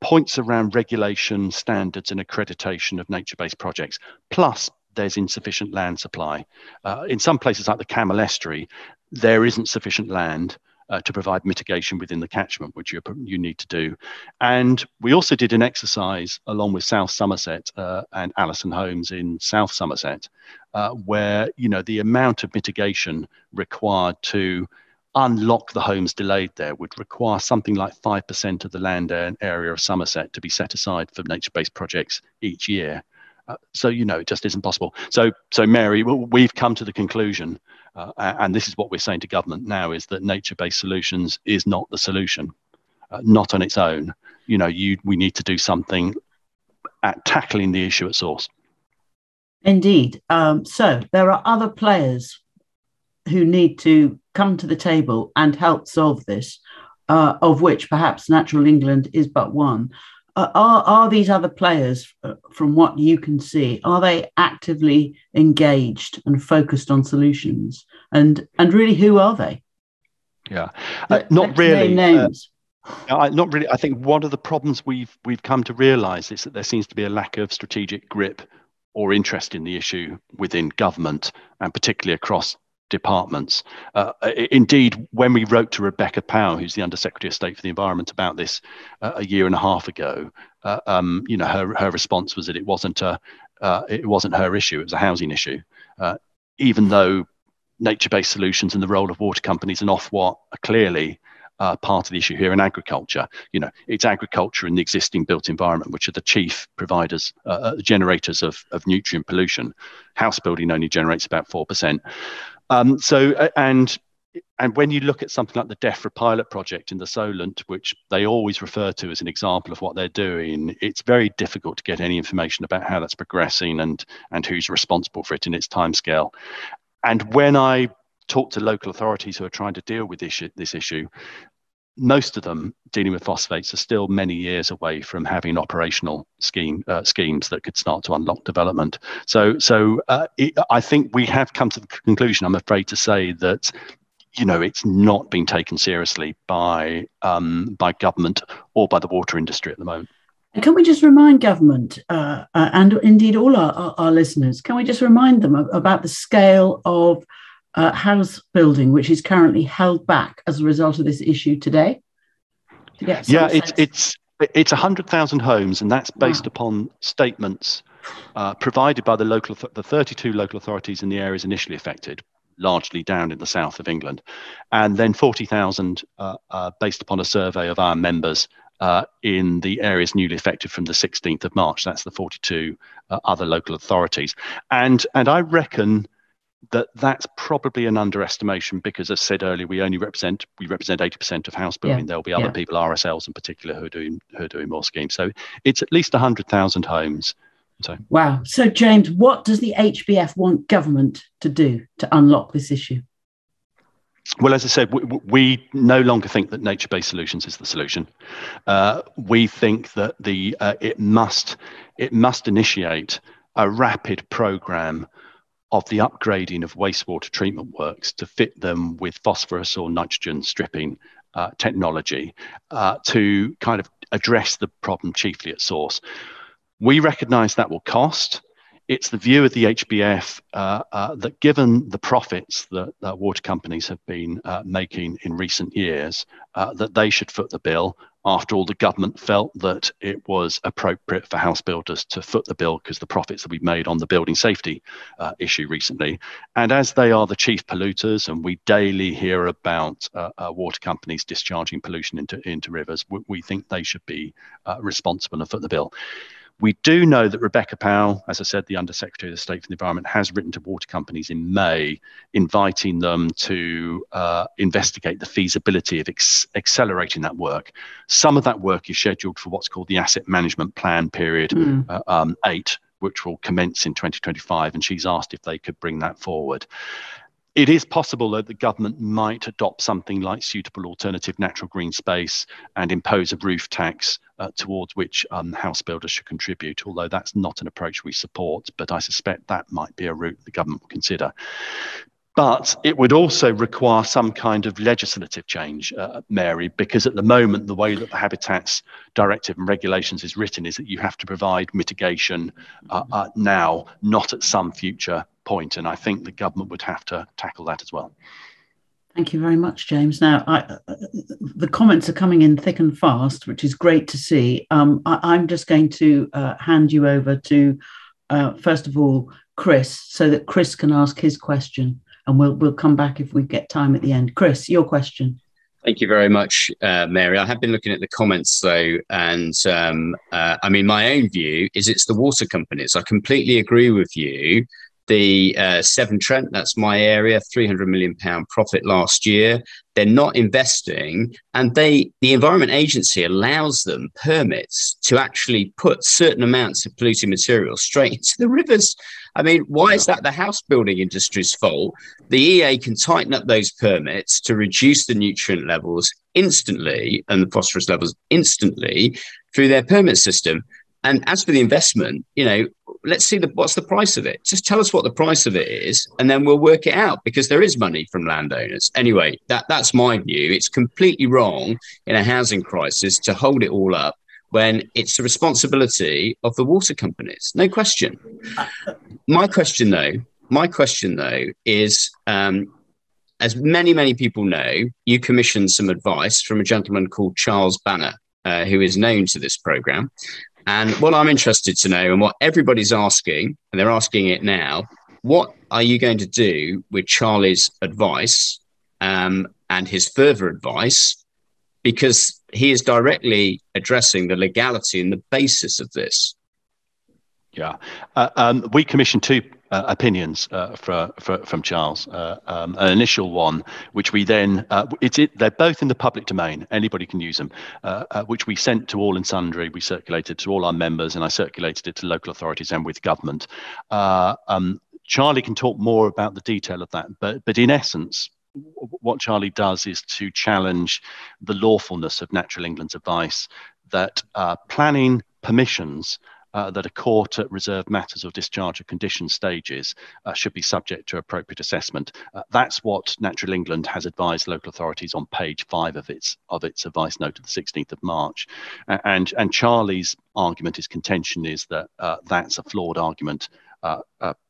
points around regulation, standards, and accreditation of nature based projects. Plus, there's insufficient land supply. Uh, in some places, like the Camel Estuary, there isn't sufficient land. Uh, to provide mitigation within the catchment, which you, you need to do. And we also did an exercise along with South Somerset uh, and Allison Holmes in South Somerset, uh, where you know the amount of mitigation required to unlock the homes delayed there would require something like 5% of the land area of Somerset to be set aside for nature based projects each year. Uh, so, you know, it just isn't possible. So, so Mary, we've come to the conclusion, uh, and this is what we're saying to government now, is that nature based solutions is not the solution, uh, not on its own. You know, you, we need to do something at tackling the issue at source. Indeed. Um, so there are other players who need to come to the table and help solve this, uh, of which perhaps Natural England is but one. Uh, are, are these other players, uh, from what you can see, are they actively engaged and focused on solutions? And and really, who are they? Yeah, uh, not really. Uh, names. I, not really. I think one of the problems we've we've come to realise is that there seems to be a lack of strategic grip or interest in the issue within government, and particularly across departments. Uh, indeed, when we wrote to Rebecca Pow, who's the Undersecretary of State for the Environment, about this uh, a year and a half ago, uh, um, you know, her, her response was that it wasn't a uh, it wasn't her issue; it was a housing issue. Uh, even though nature-based solutions and the role of water companies and Ofwat are clearly uh, part of the issue here in agriculture. You know, it's agriculture and the existing built environment, which are the chief providers, uh, uh generators of, of nutrient pollution. House building only generates about 4%. Um, so, and and when you look at something like the DEFRA pilot project in the Solent, which they always refer to as an example of what they're doing, it's very difficult to get any information about how that's progressing and and who's responsible for it in its timescale. And when I talk to local authorities who are trying to deal with this, this issue, most of them dealing with phosphates are still many years away from having operational scheme uh, schemes that could start to unlock development. So, so uh, it, I think we have come to the conclusion. I'm afraid to say that you know it's not being taken seriously by um, by government or by the water industry at the moment. can we just remind government uh, uh and indeed all our, our, our, listeners? Can we just remind them about the scale of uh, house building, which is currently held back as a result of this issue today? Yeah, yeah, it's it's it's hundred thousand homes, and that's based wow. upon statements uh, provided by the local the 32 local authorities in the areas initially affected, largely down in the south of England, and then 40,000 uh, uh, based upon a survey of our members uh, in the areas newly affected from the 16th of March. That's the 42 uh, other local authorities, and and I reckon that that's probably an underestimation because, as said earlier, we only represent we represent 80% of house building. Yeah. There'll be other yeah. people, RSLs in particular, who are doing who are doing more schemes. So it's at least 100,000 homes. So wow. So James, what does the HBF want government to do to unlock this issue? Well, as I said, we, we, no longer think that nature-based solutions is the solution. Uh, we think that the uh, it must it must initiate a rapid program of the upgrading of wastewater treatment works to fit them with phosphorus or nitrogen stripping uh, technology uh, to kind of address the problem chiefly at source. We recognize that will cost. It's the view of the HBF uh, uh, that given the profits that, that water companies have been uh, making in recent years, uh, that they should foot the bill after all, the government felt that it was appropriate for house builders to foot the bill because the profits that we've made on the building safety uh, issue recently. And as they are the chief polluters, and we daily hear about uh, water companies discharging pollution into, into rivers, we, we think they should be responsible and foot the bill. We do know that Rebecca Pow, as I said, the Undersecretary of State for the Environment, has written to water companies in May, inviting them to uh, investigate the feasibility of ex- accelerating that work. Some of that work is scheduled for what's called the Asset Management Plan Period mm. uh, um, 8, which will commence in 2025. And she's asked if they could bring that forward it is possible that the government might adopt something like suitable alternative natural green space and impose a roof tax uh, towards which um, house builders should contribute, although that's not an approach we support. But I suspect that might be a route the government will consider. But it would also require some kind of legislative change, uh, Mary, because at the moment, the way that the Habitats Directive and regulations is written is that you have to provide mitigation uh, uh, now, not at some future point. And I think the government would have to tackle that as well. Thank you very much, James. Now, I, uh, the comments are coming in thick and fast, which is great to see. Um, I, am just going to uh, hand you over to, uh, first of all, Chris, so that Chris can ask his question, and we'll we'll come back if we get time at the end. Chris, your question. Thank you very much, uh, Mary. I have been looking at the comments though, and um, uh, I mean, my own view is it's the water companies. I completely agree with you the uh, Severn Trent, that's my area, 300 million pound profit last year. They're not investing, and they the Environment Agency allows them permits to actually put certain amounts of polluting material straight into the rivers. I mean, why is that the house building industry's fault? The EA can tighten up those permits to reduce the nutrient levels instantly and the phosphorus levels instantly through their permit system. And as for the investment, you know, let's see the, what's the price of it. Just tell us what the price of it is, and then we'll work it out because there is money from landowners. Anyway, that that's my view. It's completely wrong in a housing crisis to hold it all up when it's the responsibility of the water companies. No question. My question, though, my question though is. Um, as many, many people know, you commissioned some advice from a gentleman called Charles Banner, uh, who is known to this program. And what I'm interested to know, and what everybody's asking, and they're asking it now, what are you going to do with Charlie's advice um, and his further advice? Because he is directly addressing the legality and the basis of this. Yeah, uh, um, we commissioned two uh, opinions uh, for, for, from Charles. Uh, um, an initial one, which we then uh, it's it, they're both in the public domain. Anybody can use them. Uh, uh, which we sent to all and sundry. We circulated to all our members, and I circulated it to local authorities and with government. Um, Charlie can talk more about the detail of that, but but in essence, what Charlie does is to challenge the lawfulness of Natural England's advice that planning permissions uh, that a court at reserved matters or discharge of condition stages uh, should be subject to appropriate assessment. Uh, that's what Natural England has advised local authorities on page five of its of its advice note of the 16th of March. and and Charlie's argument, his contention is that uh, that's a flawed argument, uh,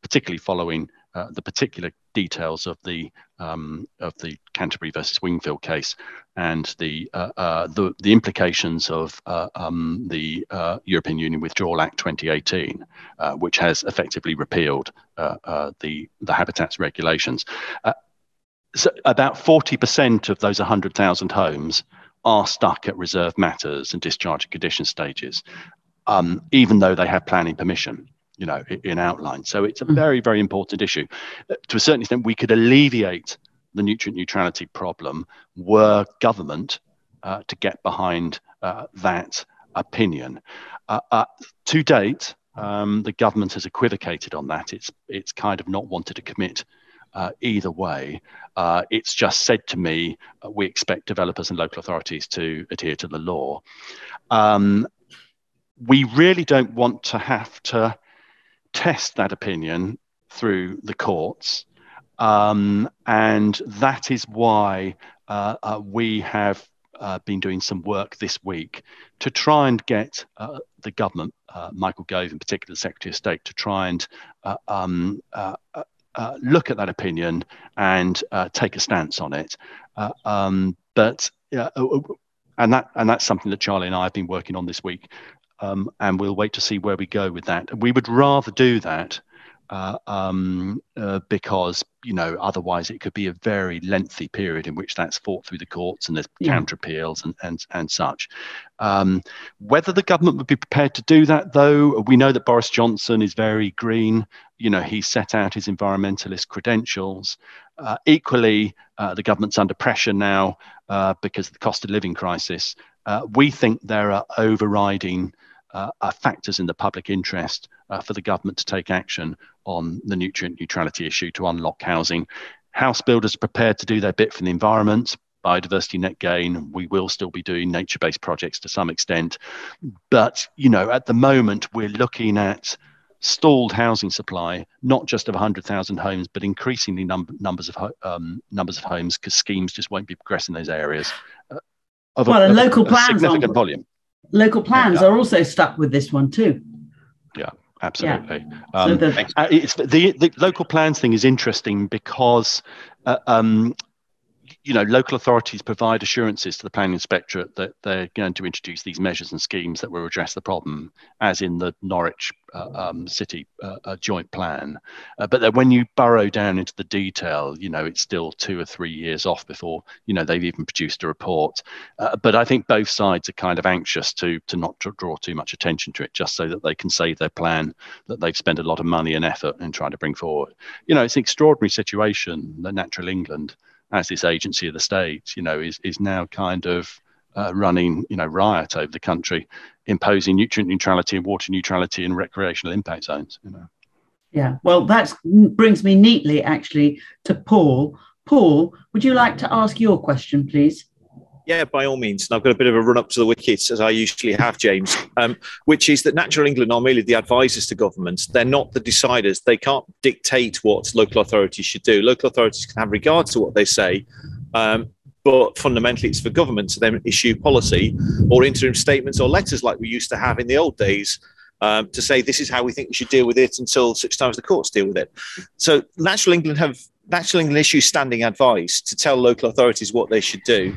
particularly following uh, the particular details of the um, of the Canterbury versus Wingfield case and the uh, uh, the, the, implications of uh, um, the uh, European Union Withdrawal Act 2018, uh, which has effectively repealed the the habitats regulations. so about 40% of those 100,000 homes are stuck at reserve matters and discharge condition stages, um, even though they have planning permission you know, in outline. So it's a mm. very, very important issue. Uh, to a certain extent, we could alleviate the nutrient neutrality problem were government uh, to get behind uh, that opinion. Uh, uh to date, um, the government has equivocated on that. It's it's kind of not wanted to commit uh, either way. it's just said to me, we expect developers and local authorities to adhere to the law. Um, we really don't want to have to test that opinion through the courts. Um, and that is why uh, uh, we have uh, been doing some work this week to try and get uh, the government, uh, Michael Gove in particular, the Secretary of State, to try and uh, um, look at that opinion and take a stance on it. Um, but and that and that's something that Charlie and I have been working on this week um, and we'll wait to see where we go with that. We would rather do that uh, um, uh, because you know otherwise it could be a very lengthy period in which that's fought through the courts and there's yeah. counter appeals and and and such. Um, whether the government would be prepared to do that, though, we know that Boris Johnson is very green. You know, he set out his environmentalist credentials. Uh, equally, uh, the government's under pressure now uh, because of the cost of living crisis. Uh, we think there are overriding uh, are factors in the public interest uh, for the government to take action on the nutrient neutrality issue to unlock housing. House builders are prepared to do their bit for the environment, biodiversity net gain. We will still be doing nature-based projects to some extent, but you know, at the moment we're looking at stalled housing supply, not just of 100,000 homes, but increasingly num- numbers of um, numbers of homes because schemes just won't be progressing those areas. Uh, of well, a, and local a, plans significant volume local plans yeah. are also stuck with this one too. Yeah, absolutely. Yeah. Um, so the, uh, it's the, the local plans thing is interesting because uh, um, you know, local authorities provide assurances to the planning inspectorate that they're going to introduce these measures and schemes that will address the problem, as in the Norwich uh, um, City uh, uh, joint plan. Uh, but then when you burrow down into the detail, you know, it's still two or three years off before you know they've even produced a report. Uh, but I think both sides are kind of anxious to to not draw too much attention to it, just so that they can save their plan that they've spent a lot of money and effort in trying to bring forward. You know, it's an extraordinary situation, the Natural England as this agency of the state, you know, is is now kind of uh, running, you know, riot over the country, imposing nutrient neutrality and water neutrality in recreational impact zones. You know. Yeah, well, that brings me neatly actually to Paul. Paul, would you like to ask your question, please? Yeah, by all means. And I've got a bit of a run up to the wickets, as I usually have, James, um, which is that Natural England are merely the advisors to governments. They're not the deciders. They can't dictate what local authorities should do. Local authorities can have regard to what they say. Um, but fundamentally, it's for government to then issue policy or interim statements or letters like we used to have in the old days um, to say this is how we think we should deal with it until such times the courts deal with it. So Natural England have Natural England issue standing advice to tell local authorities what they should do.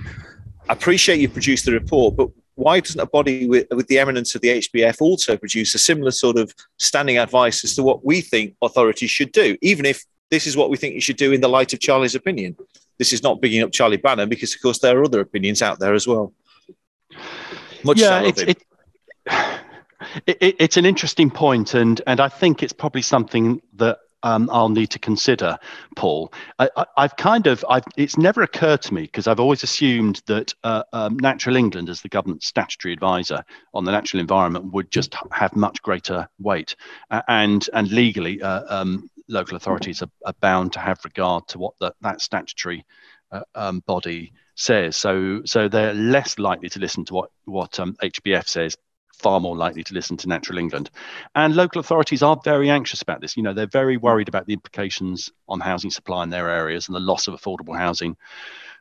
I appreciate you produced the report, but why doesn't a body with, with the eminence of the HBF also produce a similar sort of standing advice as to what we think authorities should do, even if this is what we think you should do in the light of Charlie's opinion? This is not bigging up Charlie Banner because, of course, there are other opinions out there as well. Much yeah, it's, it, it, it's an interesting point, and and I think it's probably something that um, I'll need to consider, Paul. I, have kind of, I've, it's never occurred to me because I've always assumed that uh, um, Natural England, as the government's statutory advisor on the natural environment, would just have much greater weight, uh, and and legally, uh, um, local authorities are, are, bound to have regard to what the, that statutory uh, um, body says. So so they're less likely to listen to what what HBF um, says far more likely to listen to Natural England. And local authorities are very anxious about this. You know, they're very worried about the implications on housing supply in their areas and the loss of affordable housing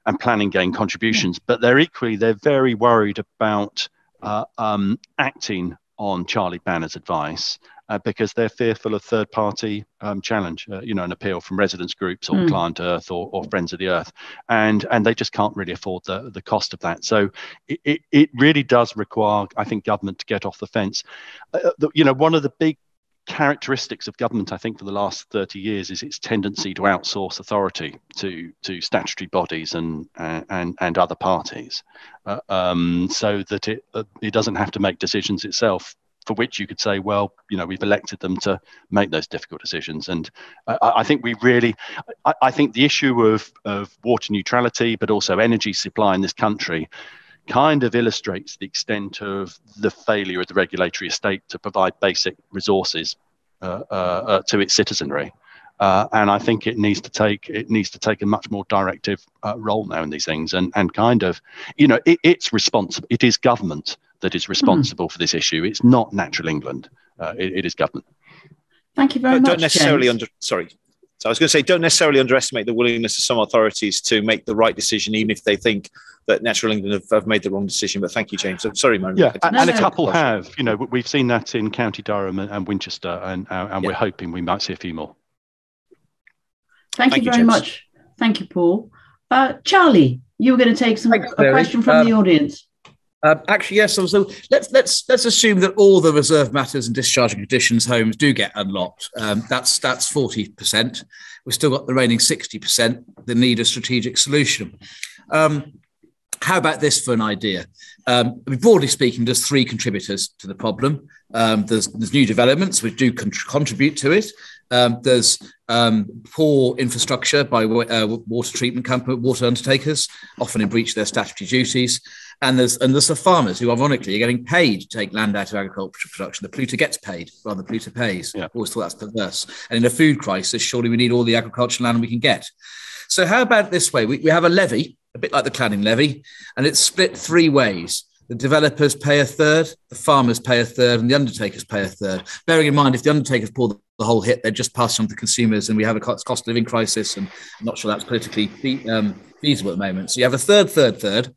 and planning gain contributions. But they're equally, they're very worried about uh, um, acting on Charlie Banner's advice uh, because they're fearful of third party um, challenge, uh, you know, an appeal from residents groups or mm. Client Earth or, or, Friends of the Earth. And, and they just can't really afford the, the cost of that. So it, it, it really does require, I think, government to get off the fence. Uh, the, you know, one of the big characteristics of government, I think, for the last 30 years is its tendency to outsource authority to, to statutory bodies and, and, and other parties uh, um, so that it, uh, it doesn't have to make decisions itself for which you could say, well, you know, we've elected them to make those difficult decisions. And uh, I think we really, I, I, think the issue of, of water neutrality, but also energy supply in this country kind of illustrates the extent of the failure of the regulatory estate to provide basic resources uh, uh, uh, to its citizenry. Uh, and I think it needs to take it needs to take a much more directive uh, role now in these things, and and kind of, you know, it, it's responsible. It is government that is responsible mm. for this issue. It's not Natural England. Uh, it, it is government. Thank you very don't, much. Don't necessarily James. under sorry. So I was going to say, don't necessarily underestimate the willingness of some authorities to make the right decision, even if they think that Natural England have, have made the wrong decision. But thank you, James. I'm sorry, Mary. Yeah, and, and a couple have. You know, we've seen that in County Durham and, and Winchester, and, and yeah. we're hoping we might see a few more. Thank, thank you very much. Thank you, Paul. Uh, Charlie, you were going to take some Thanks, a question from um, the audience. Um, actually, yes. So, so, let's let's let's assume that all the reserve matters and discharging conditions homes do get unlocked. Um, that's that's forty percent. We've still got the remaining sixty percent that need a strategic solution. Um, how about this for an idea? Um, broadly speaking, there's three contributors to the problem. Um, there's, there's, new developments which do con- contribute to it. Um, there's um, poor infrastructure by uh, water treatment company, water undertakers, often in breach of their statutory duties. And there's and there's the farmers who, ironically, are getting paid to take land out of agricultural production. The polluter gets paid rather than the polluter pays. Yeah. Always thought that's perverse. And in a food crisis, surely we need all the agricultural land we can get. So how about this way? We, we have a levy, a bit like the cladding levy, and it's split three ways. The developers pay a third, the farmers pay a third, and the undertakers pay a third. Bearing in mind, if the undertakers pull the, whole hit, they're just passing on to consumers, and we have a cost of living crisis, and I'm not sure that's politically um, feasible at the moment. So you have a third, third, third.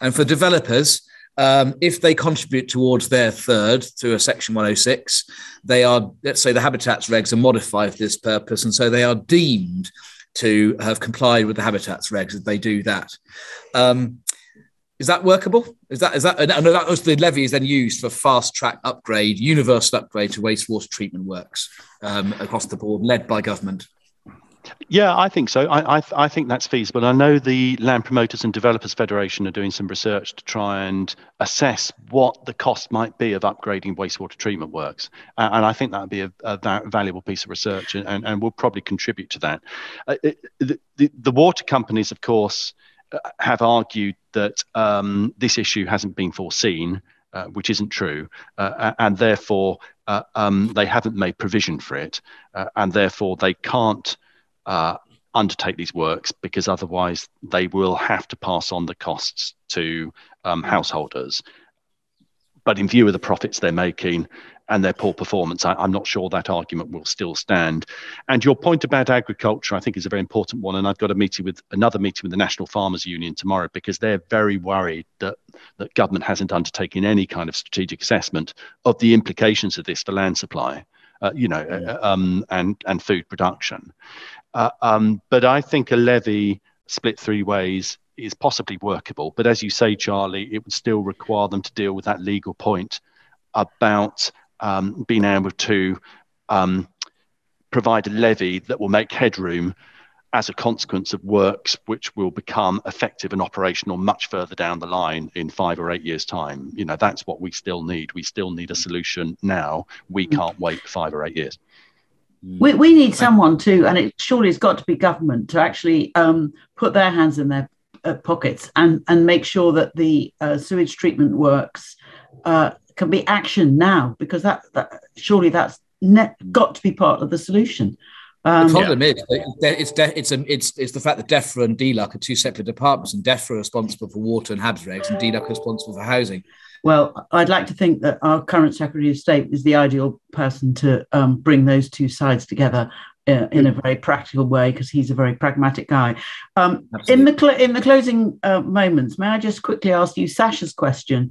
And for developers, um, if they contribute towards their third through a Section 106, they are, let's say, the habitats regs are modified for this purpose, and so they are deemed to have complied with the habitats regs if they do that. Um, is that workable? Is that is that? Know that was the levy is then used for fast track upgrade, universal upgrade to wastewater treatment works um, across the board, led by government. Yeah, I think so. I, I, I, think that's feasible. I know the Land Promoters and Developers Federation are doing some research to try and assess what the cost might be of upgrading wastewater treatment works. Uh, and I think that would be a, a va- valuable piece of research and, and, and will probably contribute to that. Uh, it, the, the, the, water companies, of course, have argued that um, this issue hasn't been foreseen. Uh, which isn't true, uh, and therefore uh, um, they haven't made provision for it, and therefore they can't uh, undertake these works because otherwise they will have to pass on the costs to um, householders. But in view of the profits they're making and their poor performance, I, am not sure that argument will still stand. And your point about agriculture, I think, is a very important one. And I've got a meeting with another meeting with the National Farmers Union tomorrow because they're very worried that that government hasn't undertaken any kind of strategic assessment of the implications of this for land supply. Uh, you know, yeah. uh, um, and and food production. Uh, um, but I think a levy split three ways is possibly workable. But as you say, Charlie, it would still require them to deal with that legal point about um, being able to um, provide a levy that will make headroom as a consequence of works which will become effective and operational much further down the line in five or eight years' time. You know, that's what we still need. We still need a solution now. We mm. can't wait five or eight years. We, we need someone to, and it surely has got to be government to actually um, put their hands in their uh, pockets and, and make sure that the uh, sewage treatment works uh, can be action now, because that, that surely that's ne- got to be part of the solution. Um, the problem yeah. is it's de- it's a, it's it's the fact that DEFRA and DLUC are two separate departments, and DEFRA are responsible for water and HABS regs, and DLUC are responsible for housing. Well, I'd like to think that our current Secretary of State is the ideal person to um, bring those two sides together uh, in a very practical way because he's a very pragmatic guy. Um, in the cl- in the closing uh, moments, may I just quickly ask you Sasha's question?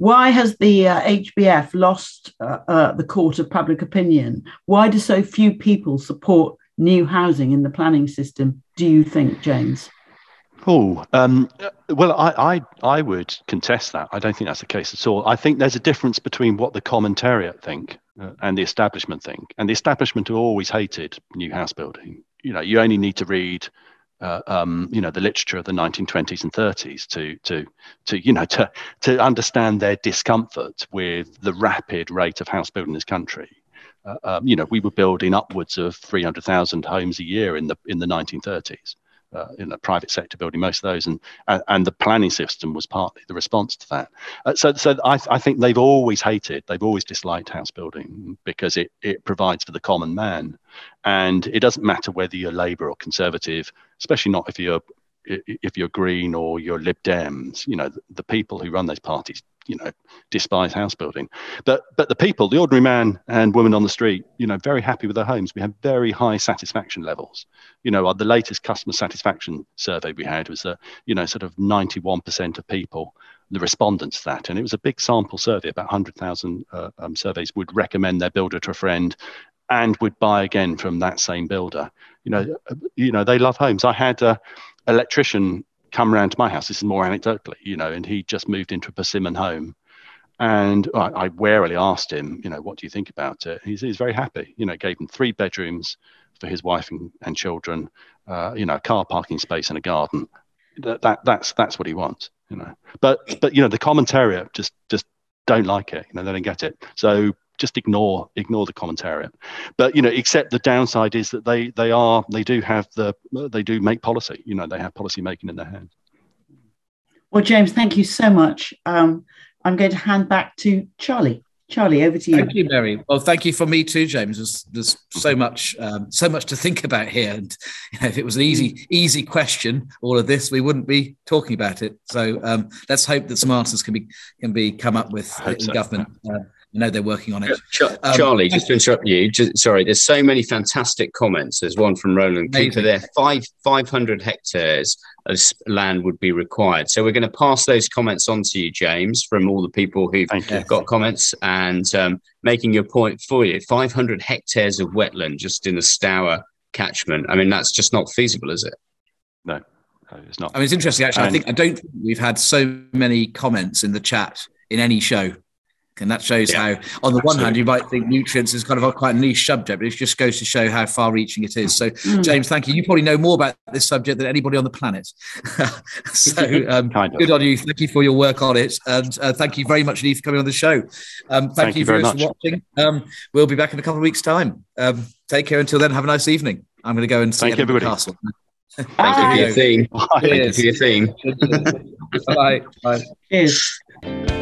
Why has the uh, HBF lost uh, uh, the court of public opinion? Why do so few people support new housing in the planning system? Do you think, James? Oh, um, well, I, I, I would contest that. I don't think that's the case at all. I think there's a difference between what the commentariat think uh, and the establishment think. And the establishment have always hated new house building. You know, you only need to read, uh, um, you know, the literature of the 1920s and 30s to, to, to, you know, to, to understand their discomfort with the rapid rate of house building in this country. Uh, um, you know, we were building upwards of 300,000 homes a year in the in the 1930s uh, in the private sector building most of those, and and the planning system was partly the response to that. Uh, so so I, I think they've always hated, they've always disliked house building because it it provides for the common man, and it doesn't matter whether you're Labour or Conservative, especially not if you're if you're Green or you're Lib Dems. You know the, the people who run those parties you know despise house building. But but the people the ordinary man and woman on the street you know very happy with their homes. We have very high satisfaction levels. You know the latest customer satisfaction survey we had was that you know sort of 91% of people the respondents to that. And it was a big sample survey about 100000 uh, um, surveys would recommend their builder to a friend and would buy again from that same builder. You know you know they love homes. I had a electrician come round to my house. This is more anecdotally, you know, and he just moved into a persimmon home. And I, I warily asked him, you know, what do you think about it? He's, he's very happy. You know, gave him three bedrooms for his wife and, and children, uh, you know, a car parking space and a garden. That, that that's that's what he wants, you know. But but you know, the commentariat just just don't like it. You know, they don't get it. So just ignore ignore the commentariat. But you know, except the downside is that they they are they do have the they do make policy. You know, they have policy making in their hands. Well, James, thank you so much. Um, I'm going to hand back to Charlie. Charlie, over to you. Thank you, Mary. Well, thank you for me too, James. There's, there's so much, um, so much to think about here. And you know, if it was an easy, easy question, all of this, we wouldn't be talking about it. So um, let's hope that some answers can be can be come up with in so. government. Uh, I know they're working on it. um, Charlie, just to interrupt you, just, sorry, there's so many fantastic comments. There's one from Roland Cooper there. Five, 500 hectares of land would be required. So we're going to pass those comments on to you, James, from all the people who've got comments and um, making your point for you. 500 hectares of wetland just in the Stour catchment. I mean, that's just not feasible, is it? No. It's not. I mean, it's interesting. Actually, and, I think I don't think we've had so many comments in the chat in any show and that shows yeah, how, on the absolutely. one hand, you might think nutrients is kind of a quite a niche subject, but it just goes to show how far reaching it is. So, mm. James, thank you. You probably know more about this subject than anybody on the planet. so, um, kind of. good on you. Thank you for your work on it. And uh, thank you very much, Lee, for coming on the show. Um, thank, thank, you, very much for watching. Um, we'll be back in a couple of weeks' time. Um, take care until then. Have a nice evening. I'm going to go and see thank you, everybody. Castle. Thank you for your theme. Thank you for your theme. Bye. Bye. Cheers.